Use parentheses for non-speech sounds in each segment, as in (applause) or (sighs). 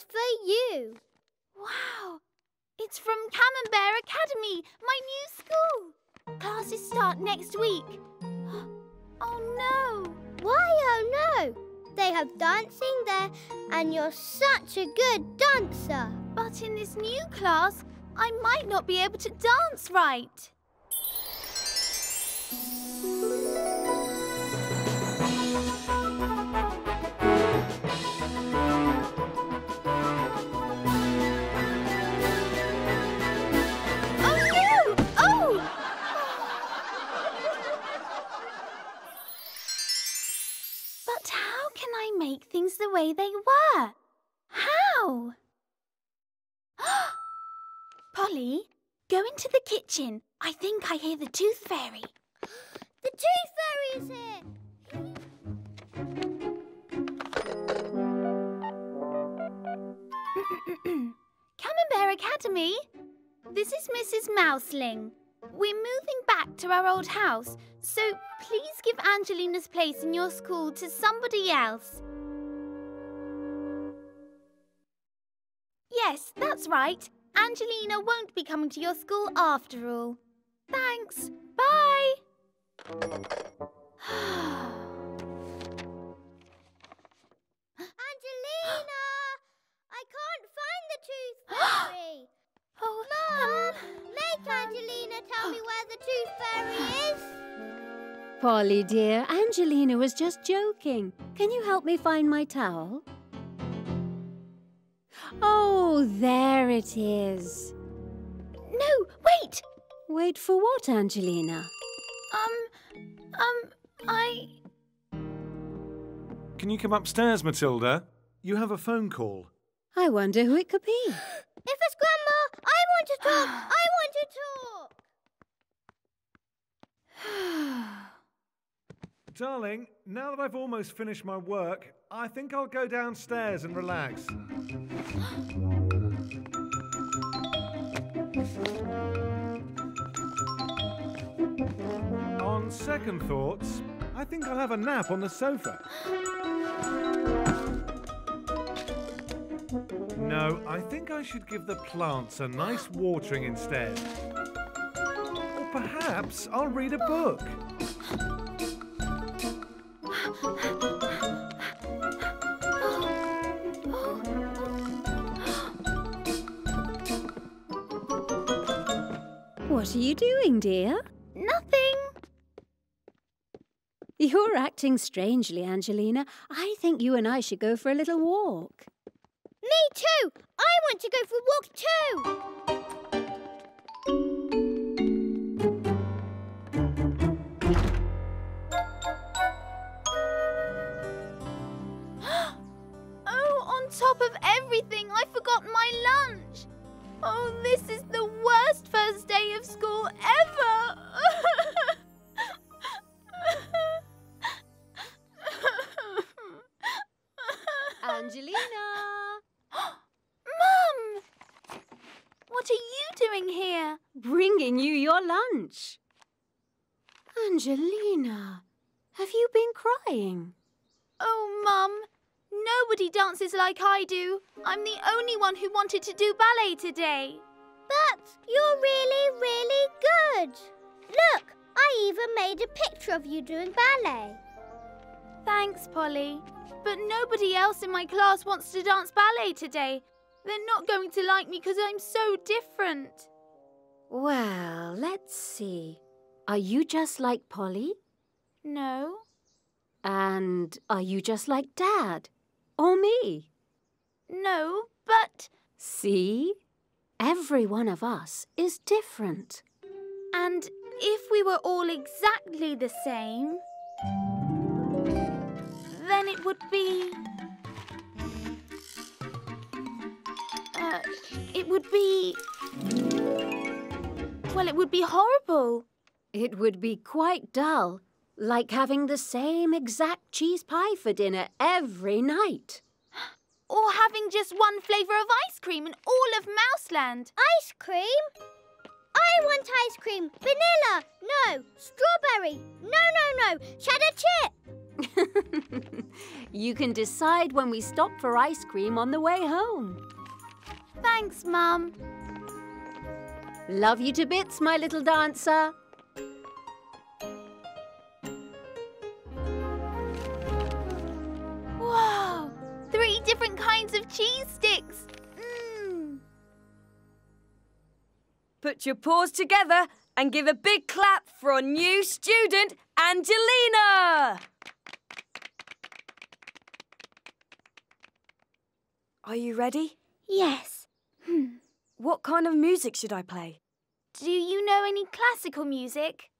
for you. Wow! It's from Camembert Academy, my new school. Classes start next week. (gasps) Oh no! Why, oh no! They have dancing there, and you're such a good dancer. But in this new class, I might not be able to dance right. The tooth fairy. The Tooth Fairy is here. (clears throat) Camembert Academy. This is Mrs. Mouseling. We're moving back to our old house, so please give Angelina's place in your school to somebody else. Yes, that's right. Angelina won't be coming to your school after all. Thanks. Bye. (gasps) Angelina! I can't find the Tooth (gasps) Fairy. oh, Mum, um, make Angelina tell me where the Tooth Fairy is. Polly, dear, Angelina was just joking. Can you help me find my towel? Oh, there it is. No, wait. Wait for what, Angelina? Um, um, I. Can you come upstairs, Matilda? You have a phone call. I wonder who it could be. (gasps) If it's Grandma, I want to talk. (gasps) I want to talk. (sighs) Darling, now that I've almost finished my work, I think I'll go downstairs and relax. (gasps) On second thoughts, I think I'll have a nap on the sofa. No, I think I should give the plants a nice watering instead. Or perhaps I'll read a book. What are you doing, dear? Nothing. You're acting strangely, Angelina. I think you and I should go for a little walk. Me too. I want to go for a walk too. (gasps) Oh, on top of everything, I forgot my lunch. Oh, this is the worst first day of school ever. Lunch. Angelina, have you been crying? Oh, Mum, nobody dances like I do. I'm the only one who wanted to do ballet today. But you're really, really good. Look, I even made a picture of you doing ballet. Thanks, Polly. But nobody else in my class wants to dance ballet today. They're not going to like me because I'm so different. Well, let's see. Are you just like Polly? No. And are you just like Dad? Or me? No, but. See? Every one of us is different. And if we were all exactly the same, then it would be. Uh, it would be. Well, it would be horrible. It would be quite dull, like having the same exact cheese pie for dinner every night. (gasps) Or having just one flavour of ice cream in all of Mouseland. Ice cream? I want ice cream. Vanilla. No. Strawberry. No, no, no. Cheddar chip. (laughs) You can decide when we stop for ice cream on the way home. Thanks, Mum. Love you to bits, my little dancer. Whoa! Three different kinds of cheese sticks. Mmm. Put your paws together and give a big clap for our new student, Angelina! Are you ready? Yes. Hmm. What kind of music should I play? Do you know any classical music?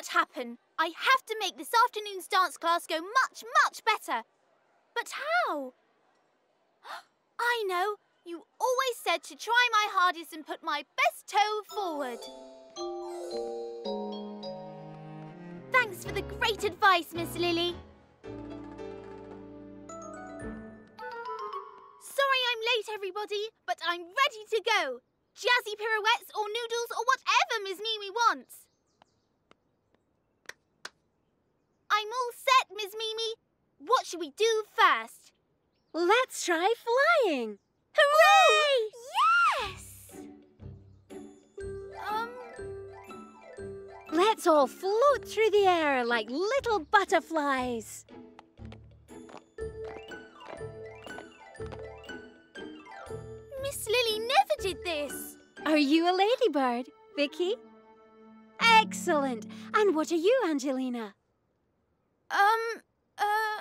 That happen. I have to make this afternoon's dance class go much, much better. But how? (gasps) I know. You always said to try my hardest and put my best toe forward. Thanks for the great advice, Miss Lilly. Sorry I'm late, everybody, but I'm ready to go. Jazzy pirouettes or noodles or whatever Miss Mimi wants. I'm all set, Miss Mimi. What should we do first? Let's try flying. Hooray! Yes! Um, Let's all float through the air like little butterflies. Miss Lilly never did this. Are you a ladybird, Vici? Excellent. And what are you, Angelina? Um, uh,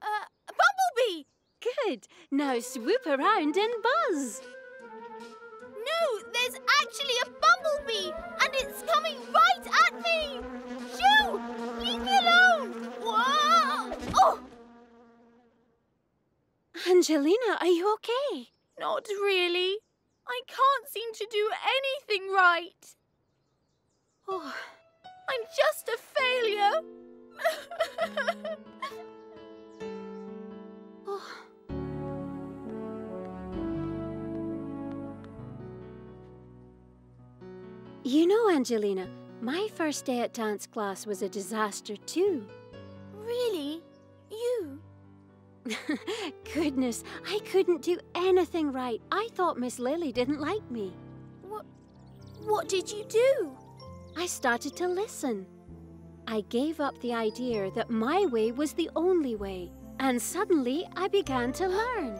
uh, Bumblebee! Good. Now swoop around and buzz. No, there's actually a bumblebee, and it's coming right at me! Shoo! Leave me alone! Whoa! Oh! Angelina, are you okay? Not really. I can't seem to do anything right. Oh, I'm just a failure. Oh. You know, Angelina, my first day at dance class was a disaster too. really? You? (laughs) Goodness, I couldn't do anything right. I thought Miss Lilly didn't like me. What? What did you do? I started to listen. I gave up the idea that my way was the only way, and suddenly I began to learn.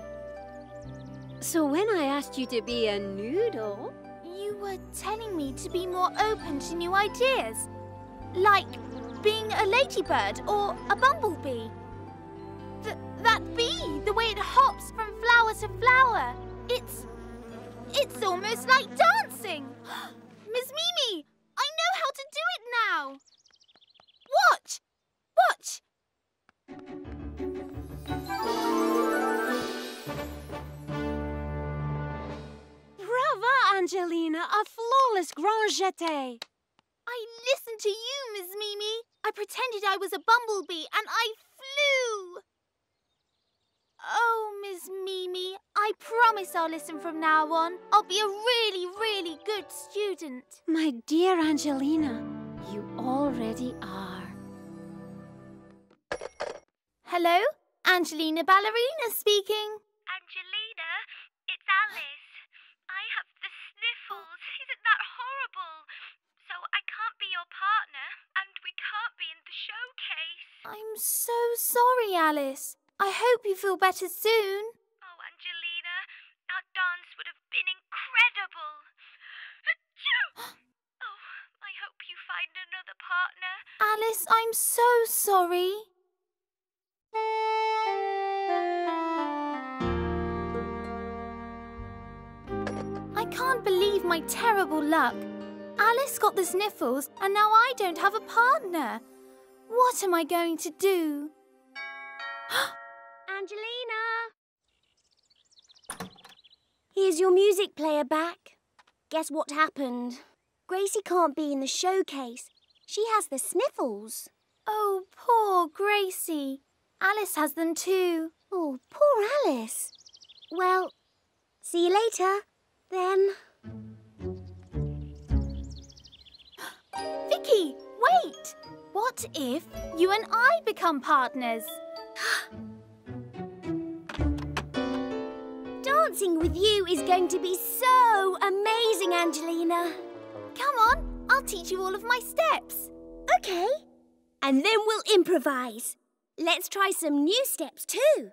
So when I asked you to be a noodle, You were telling me to be more open to new ideas, like being a ladybird or a bumblebee. Th- that bee, the way it hops from flower to flower, it's it's almost like dancing. (gasps) Miss Mimi, I know how to do it now. Watch, watch. brava, Angelina, a flawless grand jeté. I listened to you, Miss Mimi. I pretended I was a bumblebee and I flew. Oh, Miss Mimi, I promise I'll listen from now on. I'll be a really, really good student. My dear Angelina, you already are. Hello? Angelina Ballerina speaking. Angelina, it's Alice. I have the sniffles. Isn't that horrible? So I can't be your partner, and we can't be in the showcase. I'm so sorry, Alice. I hope you feel better soon. Oh, Angelina, our dance would have been incredible. (gasps) Oh, I hope you find another partner. Alice, I'm so sorry. My terrible luck. Alice got the sniffles and now I don't have a partner. What am I going to do? (gasps) Angelina! Here's your music player back. Guess what happened? Gracie can't be in the showcase. She has the sniffles. Oh, poor Gracie. Alice has them too. Oh, poor Alice. Well, see you later, then. Vici, wait! What if you and I become partners? (gasps) Dancing with you is going to be so amazing, Angelina. Come on, I'll teach you all of my steps. Okay. And then we'll improvise. Let's try some new steps too.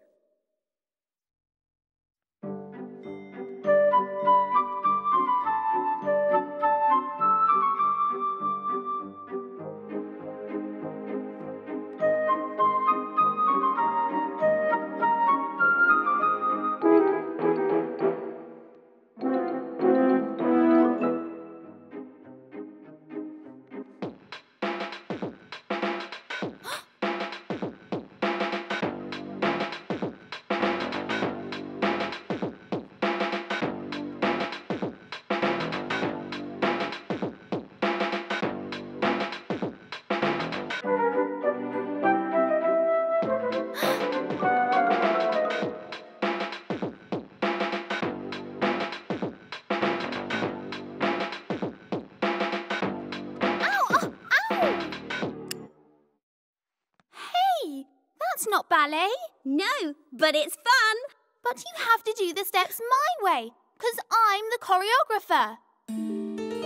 That's not ballet. No, but it's fun. But you have to do the steps my way, because I'm the choreographer.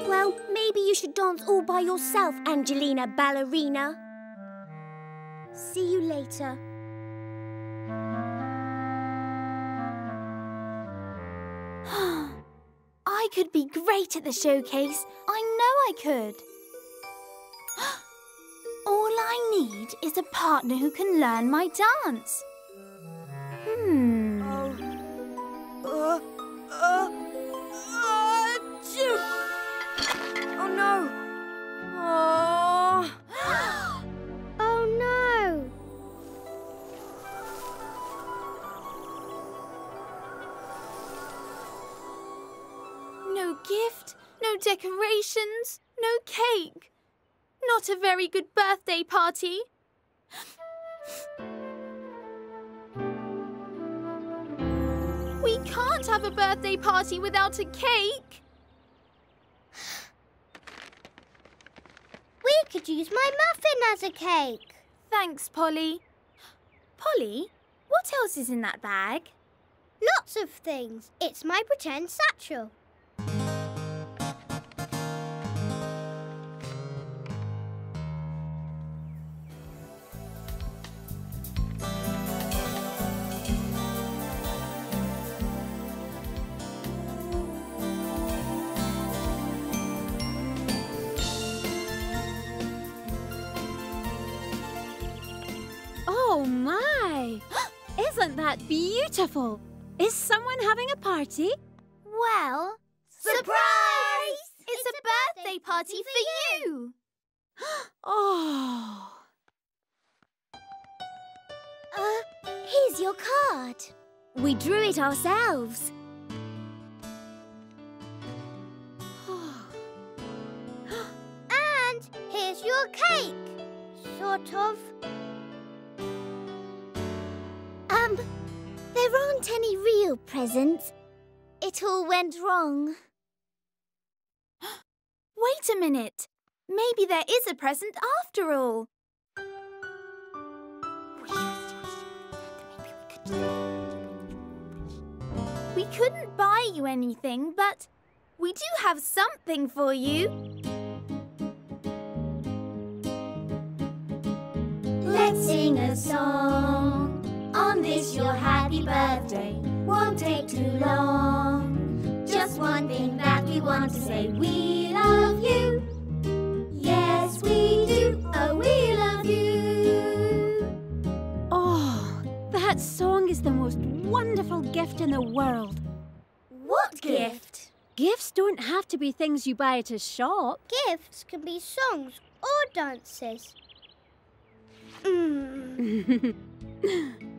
Well, maybe you should dance all by yourself, Angelina Ballerina. See you later. (gasps) I could be great at the showcase. I know I could. I need is a partner who can learn my dance. Hmm. Uh, uh, achoo! Oh no! Oh. (gasps) Oh no! No gift, no decorations, no cake. Not a very good birthday party. We can't have a birthday party without a cake. We could use my muffin as a cake. Thanks, Polly. Polly, what else is in that bag? Lots of things. It's my pretend satchel. Isn't that beautiful? Is someone having a party? Well, Surprise! It's, a, birthday, party, for you. (gasps) Oh. Uh, here's your card. We drew it ourselves. (gasps) And here's your cake. Sort of. Any real presents. It all went wrong. (gasps) Wait a minute. Maybe there is a present after all. We couldn't buy you anything, but we do have something for you. Let's sing a song on this your happy birthday. Won't take too long. Just one thing that we want to say. We love you. Yes, we do. Oh, we love you. Oh, that song is the most wonderful gift in the world. What gift? Gifts don't have to be things you buy at a shop. Gifts can be songs or dances. Mm. (laughs) (laughs)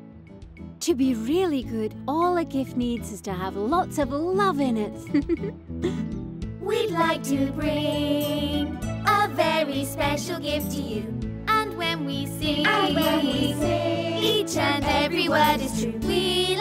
to be really good, all a gift needs is to have lots of love in it. (laughs) We'd like to bring a very special gift to you. And when we sing, And when we sing, each and every word is true. We